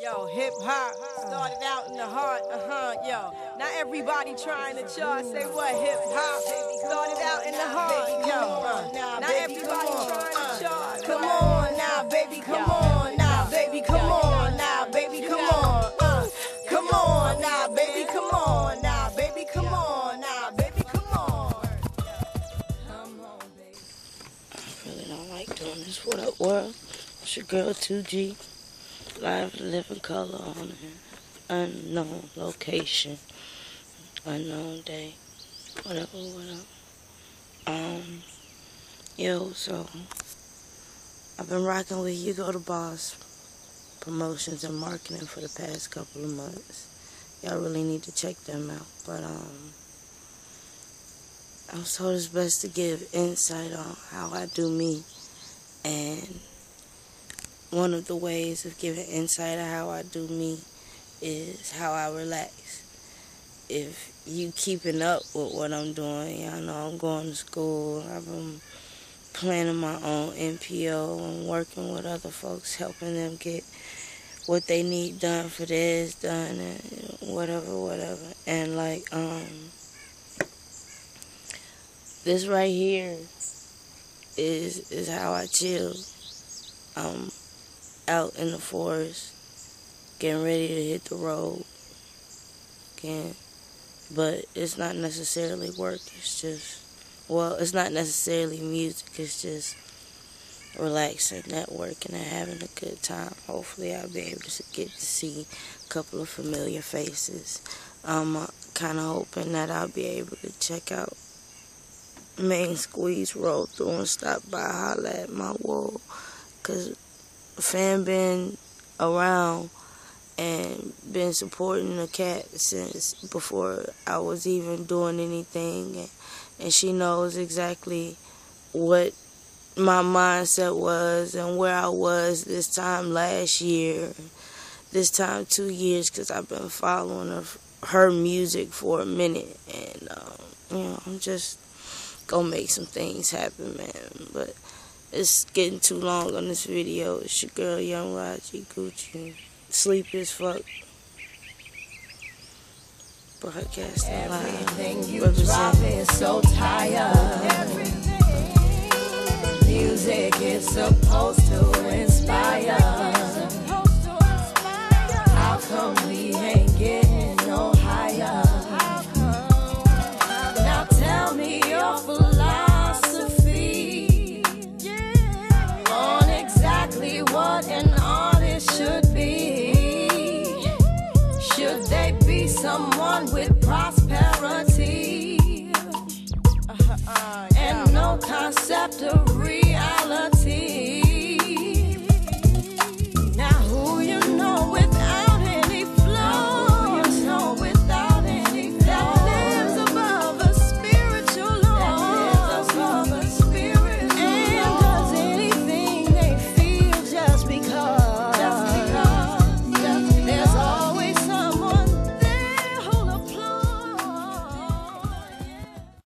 Yo, hip hop started out in the heart, uh huh, yo. Not everybody trying to chart. Say what? Hip hop started out in the heart, yo. Uh, not everybody trying to chart. Come on now, baby, come on now, baby, come on now, baby, come on. Uh, come on now, baby, come on now, baby, come on now, baby, come on. Come on, baby. I really don't like doing this. What up, world? It's your girl 2G. Live living color on an Unknown location. Unknown day. Whatever, whatever. Um, yo, so I've been rocking with You Go to Boss promotions and marketing for the past couple of months. Y'all really need to check them out. But um I was told it's best to give insight on how I do me and one of the ways of giving insight of how I do me is how I relax. If you keeping up with what I'm doing, y'all know I'm going to school. Been planning my own NPO and working with other folks, helping them get what they need done for theirs done and whatever, whatever. And like, um, this right here is is how I chill. Um, out in the forest, getting ready to hit the road again. But it's not necessarily work, it's just, well, it's not necessarily music, it's just relaxing, networking, and having a good time. Hopefully, I'll be able to get to see a couple of familiar faces. I'm uh, kind of hoping that I'll be able to check out Main Squeeze, roll through, and stop by, holla at my wall. Because fan been around and been supporting the cat since before I was even doing anything and, and she knows exactly what my mindset was and where I was this time last year this time two years because I've been following her, her music for a minute and um, you know I'm just gonna make some things happen man. But it's getting too long on this video. It's your girl, YungRod G Gucci. Sleep as fuck. Broadcasting live. Everything you drop is so tired. Music is supposed to someone with prosperity uh-huh, uh, and no concept of reality?